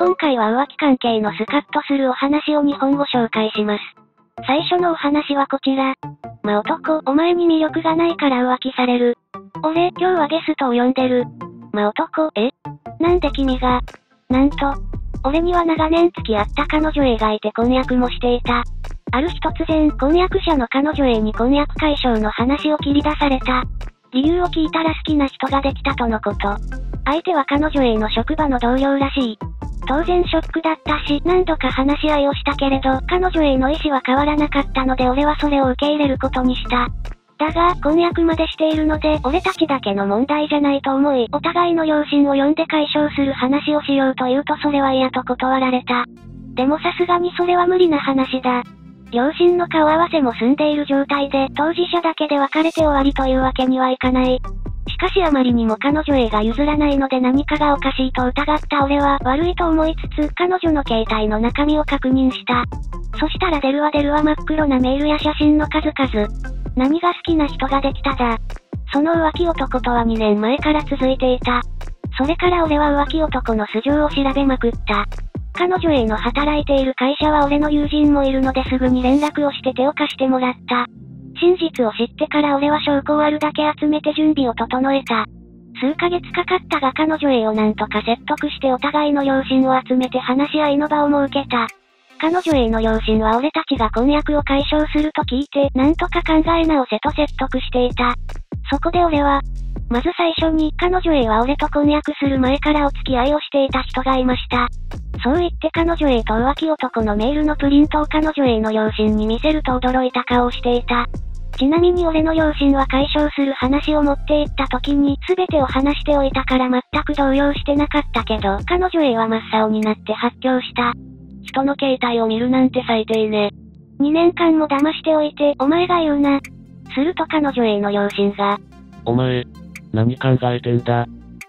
今回は浮気関係のスカッとするお話を2本ご紹介します。最初のお話はこちら。ま男、お前に魅力がないから浮気される。俺、今日はゲストを呼んでる。ま男、え？なんで君が？なんと、俺には長年付き合った彼女 A がいて婚約もしていた。ある日突然、婚約者の彼女 A に婚約解消の話を切り出された。理由を聞いたら好きな人ができたとのこと。相手は彼女 A の職場の同僚らしい。当然ショックだったし、何度か話し合いをしたけれど、彼女への意思は変わらなかったので俺はそれを受け入れることにした。だが、婚約までしているので、俺たちだけの問題じゃないと思い、お互いの両親を呼んで解消する話をしようと言うとそれは嫌と断られた。でもさすがにそれは無理な話だ。両親の顔合わせも済んでいる状態で、当事者だけで別れて終わりというわけにはいかない。しかしあまりにも彼女へが譲らないので何かがおかしいと疑った俺は悪いと思いつつ彼女の携帯の中身を確認した。そしたら出るわ出るわ真っ黒なメールや写真の数々。何が好きな人ができただ。その浮気男とは2年前から続いていた。それから俺は浮気男の素性を調べまくった。彼女への働いている会社は俺の友人もいるのですぐに連絡をして手を貸してもらった。真実を知ってから俺は証拠をあるだけ集めて準備を整えた。数ヶ月かかったが彼女へをなんとか説得してお互いの両親を集めて話し合いの場を設けた。彼女への両親は俺たちが婚約を解消すると聞いて、なんとか考え直せと説得していた。そこで俺は、まず最初に彼女へは俺と婚約する前からお付き合いをしていた人がいました。そう言って彼女へと浮気男のメールのプリントを彼女への両親に見せると驚いた顔をしていた。ちなみに俺の両親は解消する話を持っていった時に全てを話しておいたから全く動揺してなかったけど、彼女へは真っ青になって発狂した。人の携帯を見るなんて最低ね。2年間も騙しておいて、お前が言うな。すると彼女への両親が。お前、何考えてんだ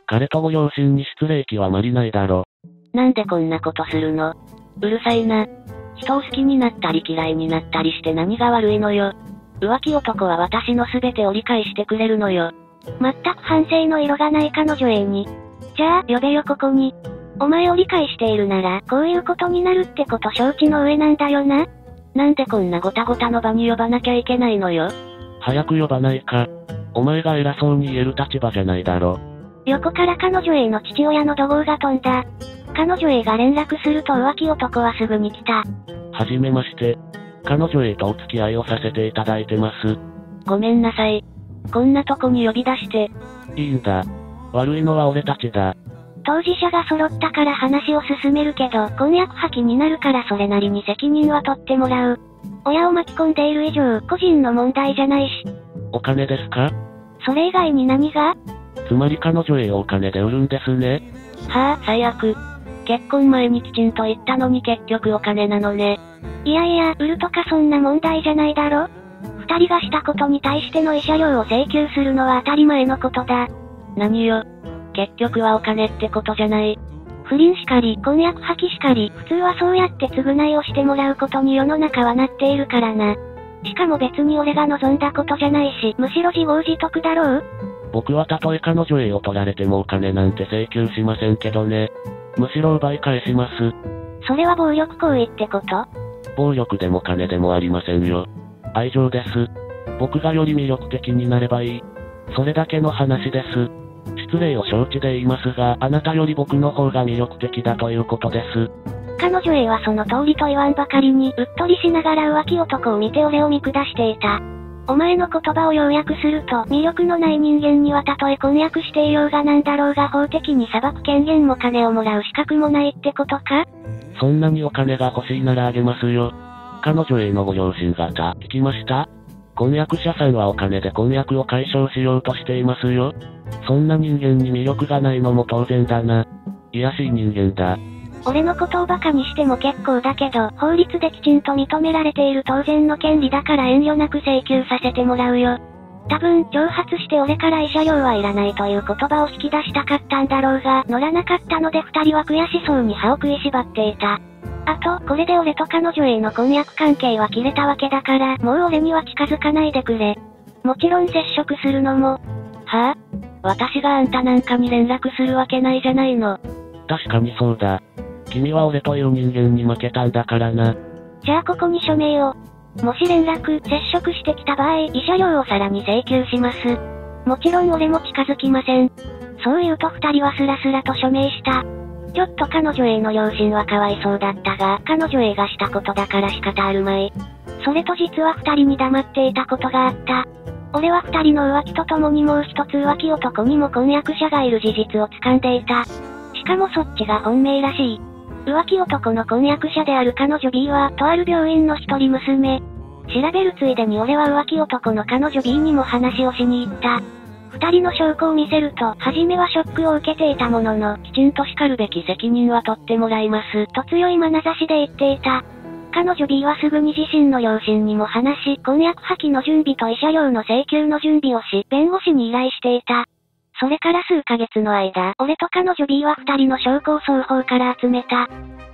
彼とご両親に失礼気はまりないだろ。なんでこんなことするの？うるさいな。人を好きになったり嫌いになったりして何が悪いのよ。浮気男は私の全てを理解してくれるのよ。全く反省の色がない彼女へに。じゃあ、呼べよここに。お前を理解しているなら、こういうことになるってこと承知の上なんだよな。なんでこんなごたごたの場に呼ばなきゃいけないのよ。早く呼ばないか。お前が偉そうに言える立場じゃないだろ。横から彼女への父親の怒号が飛んだ。彼女へが連絡すると浮気男はすぐに来た。はじめまして。彼女へとお付き合いをさせていただいてます。ごめんなさい。こんなとこに呼び出して。いいんだ。悪いのは俺たちだ。当事者が揃ったから話を進めるけど、婚約破棄になるからそれなりに責任は取ってもらう。親を巻き込んでいる以上、個人の問題じゃないし。お金ですか？それ以外に何が？つまり彼女へお金で売るんですね。はあ、最悪。結婚前にきちんと言ったのに結局お金なのね。いやいや、売るとかそんな問題じゃないだろ二人がしたことに対しての慰謝料を請求するのは当たり前のことだ。何よ。結局はお金ってことじゃない。不倫しかり、婚約破棄しかり、普通はそうやって償いをしてもらうことに世の中はなっているからな。しかも別に俺が望んだことじゃないし、むしろ自業自得だろう僕はたとえ彼女へを取られてもお金なんて請求しませんけどね。むしろ奪い返します。それは暴力行為ってこと？暴力でも金でもありませんよ。愛情です。僕がより魅力的になればいい。それだけの話です。失礼を承知で言いますが、あなたより僕の方が魅力的だということです。彼女へはその通りと言わんばかりに、うっとりしながら浮気男を見て俺を見下していた。お前の言葉を要約すると、魅力のない人間にはたとえ婚約していようがなんだろうが法的に裁く権限も金をもらう資格もないってことか？そんなにお金が欲しいならあげますよ。彼女へのご両親方、聞きました？婚約者さんはお金で婚約を解消しようとしていますよ。そんな人間に魅力がないのも当然だな。卑しい人間だ。俺のことを馬鹿にしても結構だけど、法律できちんと認められている当然の権利だから遠慮なく請求させてもらうよ。多分、挑発して俺から慰謝料はいらないという言葉を引き出したかったんだろうが、乗らなかったので二人は悔しそうに歯を食いしばっていた。あと、これで俺と彼女への婚約関係は切れたわけだから、もう俺には近づかないでくれ。もちろん接触するのも。はぁ、あ、私があんたなんかに連絡するわけないじゃないの。確かにそうだ。君は俺という人間に負けたんだからな。じゃあここに署名を。もし連絡、接触してきた場合、慰謝料をさらに請求します。もちろん俺も近づきません。そう言うと二人はスラスラと署名した。ちょっと彼女 A の両親はかわいそうだったが、彼女 A がしたことだから仕方あるまい。それと実は二人に黙っていたことがあった。俺は二人の浮気と共にもう一つ浮気男にも婚約者がいる事実を掴んでいた。しかもそっちが本命らしい。浮気男の婚約者である彼女 B は、とある病院の一人娘。調べるついでに俺は浮気男の彼女 B にも話をしに行った。二人の証拠を見せると、初めはショックを受けていたものの、きちんと叱るべき責任は取ってもらいます、と強い眼差しで言っていた。彼女 B はすぐに自身の両親にも話し、婚約破棄の準備と慰謝料の請求の準備をし、弁護士に依頼していた。それから数ヶ月の間、俺と彼女 B は二人の証拠を双方から集めた。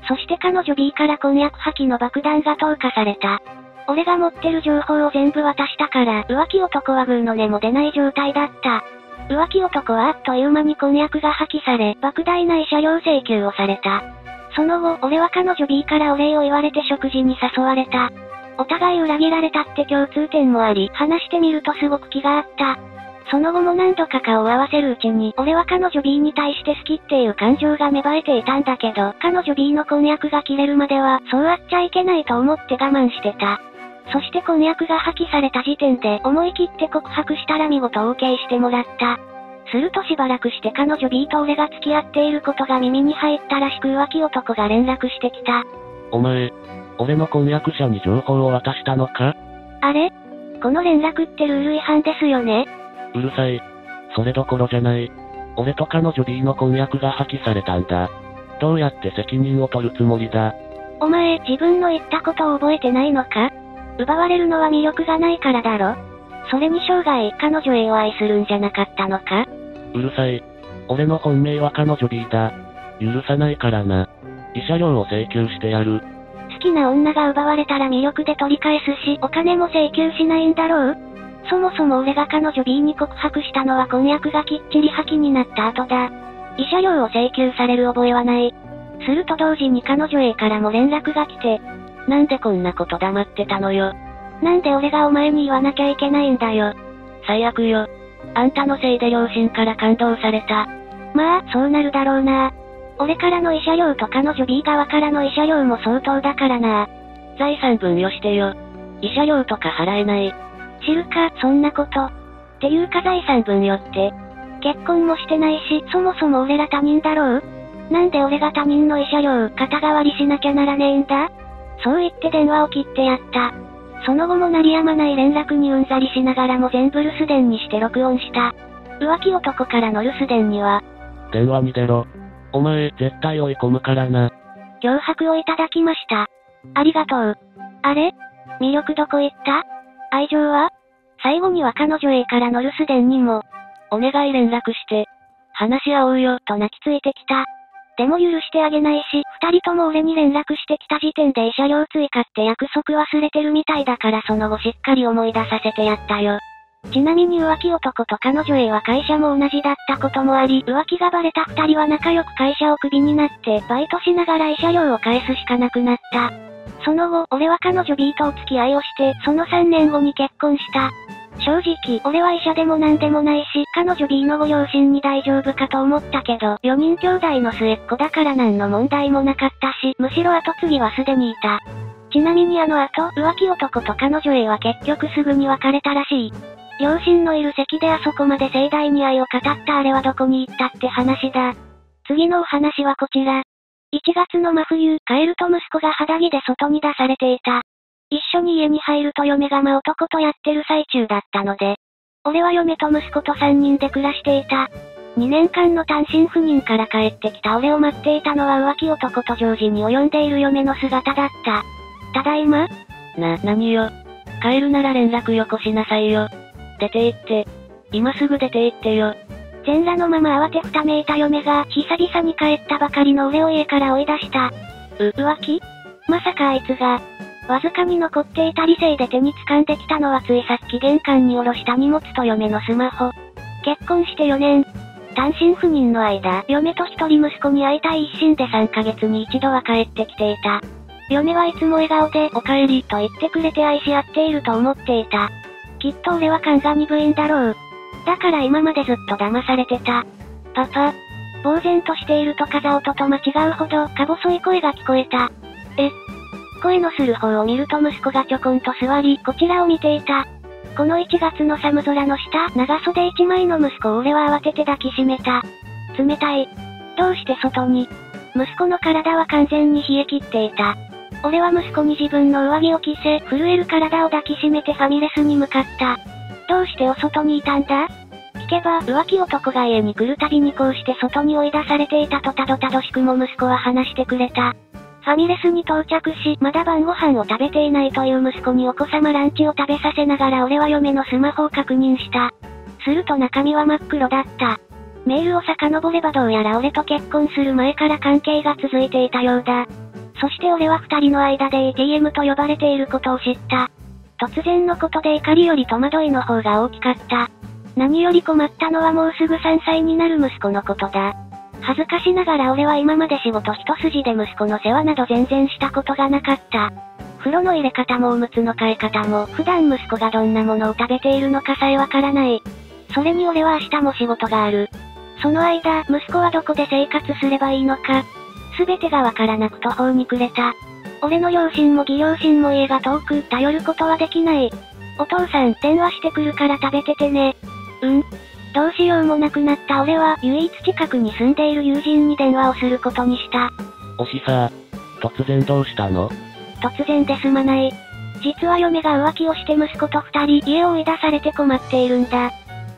そして彼女 B から婚約破棄の爆弾が投下された。俺が持ってる情報を全部渡したから、浮気男はグーの根も出ない状態だった。浮気男はあっという間に婚約が破棄され、莫大な慰謝料請求をされた。その後、俺は彼女 B からお礼を言われて食事に誘われた。お互い裏切られたって共通点もあり、話してみるとすごく気があった。その後も何度か顔を合わせるうちに、俺は彼女 B に対して好きっていう感情が芽生えていたんだけど、彼女 B の婚約が切れるまでは、そうあっちゃいけないと思って我慢してた。そして婚約が破棄された時点で思い切って告白したら見事 OK してもらった。するとしばらくして彼女 B と俺が付き合っていることが耳に入ったらしく浮気男が連絡してきた。お前、俺の婚約者に情報を渡したのか？あれ？この連絡ってルール違反ですよね？うるさい。それどころじゃない。俺と彼女 B の婚約が破棄されたんだ。どうやって責任を取るつもりだ？お前、自分の言ったことを覚えてないのか？奪われるのは魅力がないからだろ？それに生涯、彼女 A を愛するんじゃなかったのか？うるさい。俺の本命は彼女 B だ。許さないからな。慰謝料を請求してやる。好きな女が奪われたら魅力で取り返すし、お金も請求しないんだろう？そもそも俺が彼女 B に告白したのは婚約がきっちり破棄になった後だ。慰謝料を請求される覚えはない。すると同時に彼女 A からも連絡が来て、なんでこんなこと黙ってたのよ。なんで俺がお前に言わなきゃいけないんだよ。最悪よ。あんたのせいで両親から感動された。まあ、そうなるだろうな。俺からの慰謝料と彼女 B 側からの慰謝料も相当だからな。財産分与してよ。慰謝料とか払えない。知るか、そんなこと。っていうか財産分与って。結婚もしてないし、そもそも俺ら他人だろう？なんで俺が他人の慰謝料、肩代わりしなきゃならねえんだ？そう言って電話を切ってやった。その後も鳴りやまない連絡にうんざりしながらも全部留守電にして録音した。浮気男からの留守電には、電話に出ろ。お前、絶対追い込むからな。脅迫をいただきました。ありがとう。あれ？魅力どこ行った？愛情は？最後には彼女 A からの留守電にも、お願い連絡して、話し合おうよ、と泣きついてきた。でも許してあげないし、二人とも俺に連絡してきた時点で慰謝料追加って約束忘れてるみたいだからその後しっかり思い出させてやったよ。ちなみに浮気男と彼女 A は会社も同じだったこともあり、浮気がバレた二人は仲良く会社をクビになって、バイトしながら慰謝料を返すしかなくなった。その後、俺は彼女 B とお付き合いをして、その3年後に結婚した。正直、俺は医者でも何でもないし、彼女 B のご両親に大丈夫かと思ったけど、4人兄弟の末っ子だから何の問題もなかったし、むしろ後継ぎはすでにいた。ちなみにあの後、浮気男と彼女 A は結局すぐに別れたらしい。両親のいる席であそこまで盛大に愛を語ったあれはどこに行ったって話だ。次のお話はこちら。1月の真冬、カエルと息子が肌着で外に出されていた。一緒に家に入ると嫁が真男とやってる最中だったので、俺は嫁と息子と3人で暮らしていた。2年間の単身赴任から帰ってきた俺を待っていたのは浮気男と常時に及んでいる嫁の姿だった。ただいまな、何よ。帰るなら連絡よこしなさいよ。出て行って。今すぐ出て行ってよ。全裸のまま慌てふためいた嫁が久々に帰ったばかりの俺を家から追い出した。う、浮気？まさかあいつが、わずかに残っていた理性で手に掴んできたのはついさっき玄関に下ろした荷物と嫁のスマホ。結婚して4年。単身赴任の間、嫁と一人息子に会いたい一心で3ヶ月に一度は帰ってきていた。嫁はいつも笑顔で、お帰りと言ってくれて愛し合っていると思っていた。きっと俺は勘が鈍いんだろう。だから今までずっと騙されてた。パパ。呆然としていると風音と間違うほど、か細い声が聞こえた。え。声のする方を見ると息子がちょこんと座り、こちらを見ていた。この1月の寒空の下、長袖1枚の息子を俺は慌てて抱きしめた。冷たい。どうして外に？息子の体は完全に冷え切っていた。俺は息子に自分の上着を着せ、震える体を抱きしめてファミレスに向かった。どうしてお外にいたんだ？聞けば、浮気男が家に来るたびにこうして外に追い出されていたとたどたどしくも息子は話してくれた。ファミレスに到着し、まだ晩ご飯を食べていないという息子にお子様ランチを食べさせながら俺は嫁のスマホを確認した。すると中身は真っ黒だった。メールを遡ればどうやら俺と結婚する前から関係が続いていたようだ。そして俺は二人の間で ATM と呼ばれていることを知った。突然のことで怒りより戸惑いの方が大きかった。何より困ったのはもうすぐ3歳になる息子のことだ。恥ずかしながら俺は今まで仕事一筋で息子の世話など全然したことがなかった。風呂の入れ方もおむつの替え方も普段息子がどんなものを食べているのかさえわからない。それに俺は明日も仕事がある。その間、息子はどこで生活すればいいのか、すべてがわからなく途方に暮れた。俺の両親も義両親も家が遠く、頼ることはできない。お父さん、電話してくるから食べててね。うん。どうしようもなくなった俺は、唯一近くに住んでいる友人に電話をすることにした。おしさ突然どうしたの？突然ですまない。実は嫁が浮気をして息子と二人、家を追い出されて困っているんだ。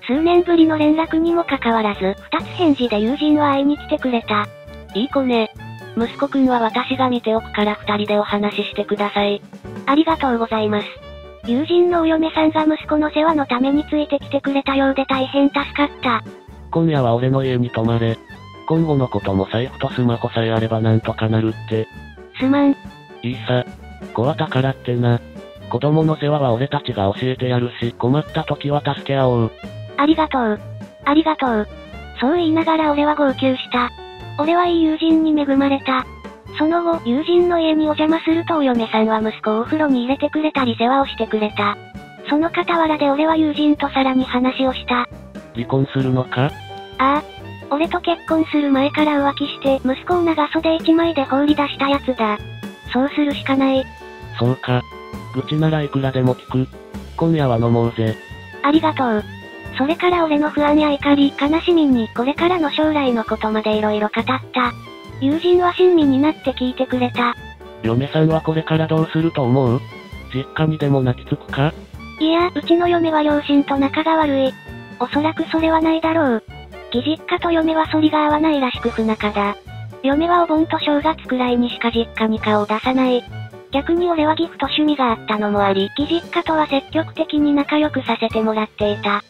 数年ぶりの連絡にもかかわらず、二つ返事で友人は会いに来てくれた。いい子ね。息子くんは私が見ておくから二人でお話ししてください。ありがとうございます。友人のお嫁さんが息子の世話のためについてきてくれたようで大変助かった。今夜は俺の家に泊まれ。今後のことも財布とスマホさえあればなんとかなるって。すまん。いいさ。子は宝ってな。子供の世話は俺たちが教えてやるし、困った時は助け合おう。ありがとう。ありがとう。そう言いながら俺は号泣した。俺はいい友人に恵まれた。その後、友人の家にお邪魔するとお嫁さんは息子をお風呂に入れてくれたり世話をしてくれた。その傍らで俺は友人とさらに話をした。離婚するのか？ああ。俺と結婚する前から浮気して、息子を長袖一枚で放り出したやつだ。そうするしかない。そうか。愚痴ならいくらでも聞く。今夜は飲もうぜ。ありがとう。それから俺の不安や怒り、悲しみに、これからの将来のことまで色々語った。友人は親身になって聞いてくれた。嫁さんはこれからどうすると思う？実家にでも泣きつくか？いや、うちの嫁は両親と仲が悪い。おそらくそれはないだろう。義実家と嫁は反りが合わないらしく不仲だ。嫁はお盆と正月くらいにしか実家に顔を出さない。逆に俺はギフト趣味があったのもあり、義実家とは積極的に仲良くさせてもらっていた。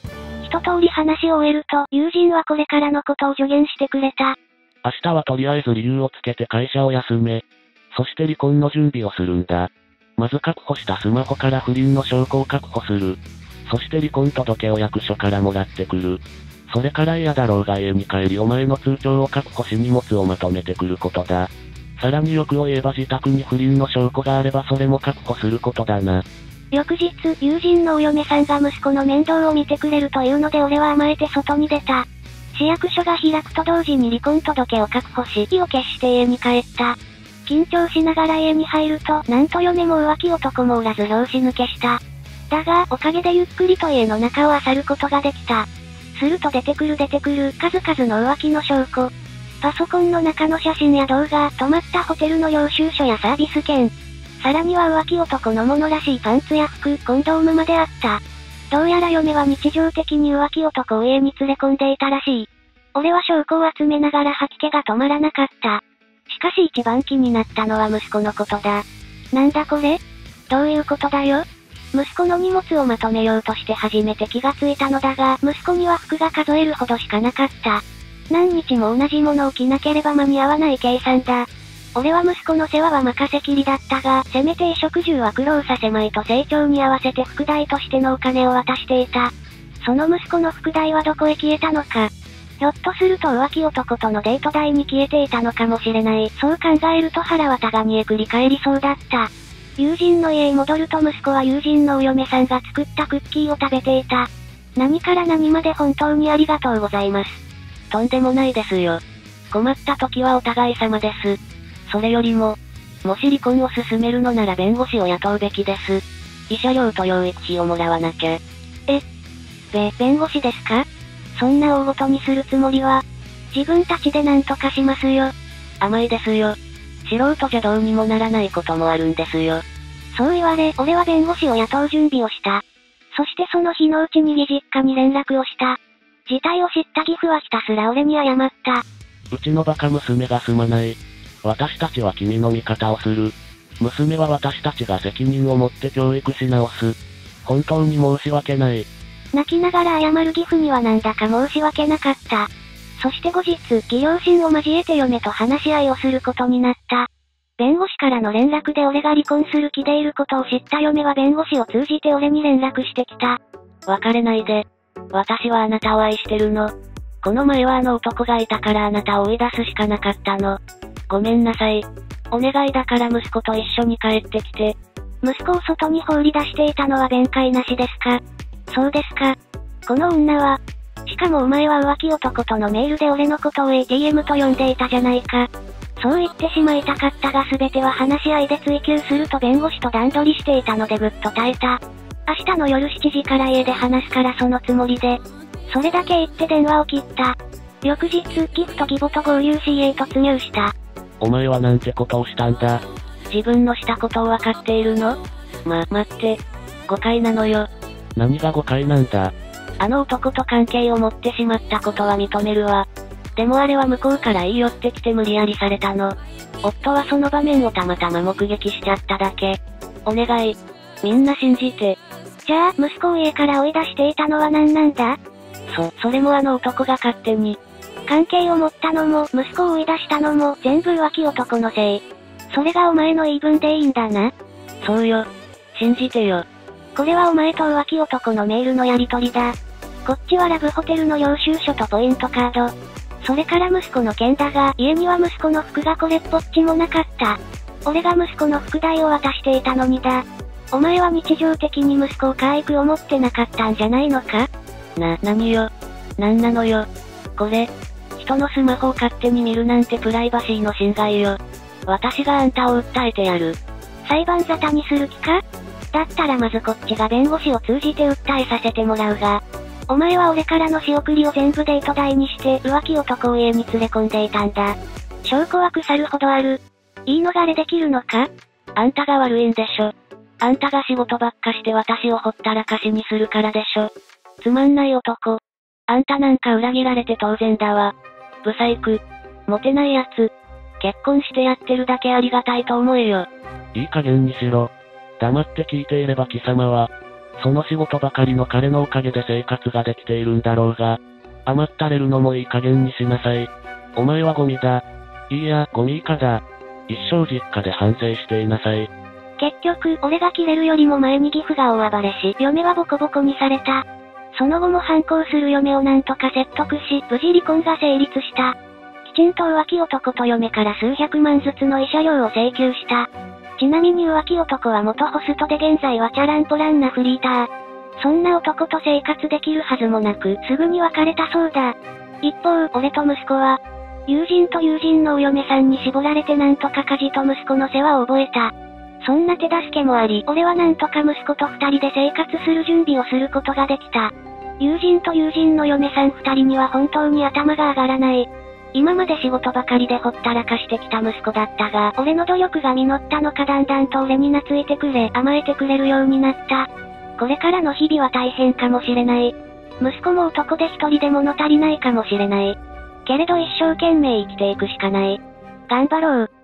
一通り話を終えると、友人はこれからのことを助言してくれた。明日はとりあえず理由をつけて会社を休め。そして離婚の準備をするんだ。まず確保したスマホから不倫の証拠を確保する。そして離婚届を役所からもらってくる。それから嫌だろうが家に帰りお前の通帳を確保し荷物をまとめてくることだ。さらに欲を言えば自宅に不倫の証拠があればそれも確保することだな。翌日、友人のお嫁さんが息子の面倒を見てくれるというので俺は甘えて外に出た。市役所が開くと同時に離婚届を確保し、意を決して家に帰った。緊張しながら家に入ると、なんと嫁も浮気男もおらず拍子抜けした。だが、おかげでゆっくりと家の中を漁ることができた。すると出てくる出てくる数々の浮気の証拠。パソコンの中の写真や動画、泊まったホテルの領収書やサービス券、さらには浮気男のものらしいパンツや服、コンドームまであった。どうやら嫁は日常的に浮気男を家に連れ込んでいたらしい。俺は証拠を集めながら吐き気が止まらなかった。しかし一番気になったのは息子のことだ。なんだこれ？どういうことだよ？息子の荷物をまとめようとして初めて気がついたのだが、息子には服が数えるほどしかなかった。何日も同じものを着なければ間に合わない計算だ。俺は息子の世話は任せきりだったが、せめて衣食住は苦労させまいと成長に合わせて副代としてのお金を渡していた。その息子の副代はどこへ消えたのか。ひょっとすると浮気男とのデート代に消えていたのかもしれない。そう考えると腹渡が煮えくり返りそうだった。友人の家へ戻ると息子は友人のお嫁さんが作ったクッキーを食べていた。何から何まで本当にありがとうございます。とんでもないですよ。困った時はお互い様です。それよりも、もし離婚を進めるのなら弁護士を雇うべきです。慰謝料と養育費をもらわなきゃ。え、べ、弁護士ですか？そんな大ごとにするつもりは、自分たちで何とかしますよ。甘いですよ。素人じゃどうにもならないこともあるんですよ。そう言われ、俺は弁護士を雇う準備をした。そしてその日のうちに義実家に連絡をした。事態を知った義父はひたすら俺に謝った。うちのバカ娘がすまない。私たちは君の味方をする。娘は私たちが責任を持って教育し直す。本当に申し訳ない。泣きながら謝る義父にはなんだか申し訳なかった。そして後日、義両親を交えて嫁と話し合いをすることになった。弁護士からの連絡で俺が離婚する気でいることを知った嫁は弁護士を通じて俺に連絡してきた。別れないで。私はあなたを愛してるの。この前はあの男がいたからあなたを追い出すしかなかったの。ごめんなさい。お願いだから息子と一緒に帰ってきて。息子を外に放り出していたのは弁解なしですか？そうですか。この女は、しかもお前は浮気男とのメールで俺のことを ATM と呼んでいたじゃないか。そう言ってしまいたかったが全ては話し合いで追及すると弁護士と段取りしていたのでぐっと耐えた。明日の夜7時から家で話すからそのつもりで。それだけ言って電話を切った。翌日、ギフと義母と合流し家へ突入した。お前はなんてことをしたんだ？自分のしたことをわかっているの？ま、待って。誤解なのよ。何が誤解なんだ？あの男と関係を持ってしまったことは認めるわ。でもあれは向こうから言い寄ってきて無理やりされたの。夫はその場面をたまたま目撃しちゃっただけ。お願い。みんな信じて。じゃあ、息子を家から追い出していたのは何なんだ？そ、それもあの男が勝手に。関係を持ったのも、息子を追い出したのも、全部浮気男のせい。それがお前の言い分でいいんだな。そうよ。信じてよ。これはお前と浮気男のメールのやり取りだ。こっちはラブホテルの領収書とポイントカード。それから息子の件だが、家には息子の服がこれっぽっちもなかった。俺が息子の服代を渡していたのにだ。お前は日常的に息子を可愛く思ってなかったんじゃないのか？な、何よ。なんなのよ。これ。人のスマホを勝手に見るなんてプライバシーの侵害よ。私があんたを訴えてやる。裁判沙汰にする気か？だったらまずこっちが弁護士を通じて訴えさせてもらうが。お前は俺からの仕送りを全部デート代にして浮気男を家に連れ込んでいたんだ。証拠は腐るほどある。言い逃れできるのか？あんたが悪いんでしょ。あんたが仕事ばっかして私をほったらかしにするからでしょ。つまんない男。あんたなんか裏切られて当然だわ。ブサイク。モテないやつ。結婚してやってるだけありがたいと思えよ。いい加減にしろ。黙って聞いていれば貴様は、その仕事ばかりの彼のおかげで生活ができているんだろうが、甘ったれるのもいい加減にしなさい。お前はゴミだ。いいや、ゴミ以下だ。一生実家で反省していなさい。結局、俺が切れるよりも前に義父が大暴れし、嫁はボコボコにされた。その後も反抗する嫁をなんとか説得し、無事離婚が成立した。きちんと浮気男と嫁から数百万ずつの慰謝料を請求した。ちなみに浮気男は元ホストで現在はチャランポランなフリーター。そんな男と生活できるはずもなく、すぐに別れたそうだ。一方、俺と息子は、友人と友人のお嫁さんに絞られてなんとか家事と息子の世話を覚えた。そんな手助けもあり、俺はなんとか息子と二人で生活する準備をすることができた。友人と友人の嫁さん二人には本当に頭が上がらない。今まで仕事ばかりでほったらかしてきた息子だったが、俺の努力が実ったのかだんだんと俺に懐いてくれ、甘えてくれるようになった。これからの日々は大変かもしれない。息子も男で一人で物足りないかもしれない。けれど一生懸命生きていくしかない。頑張ろう。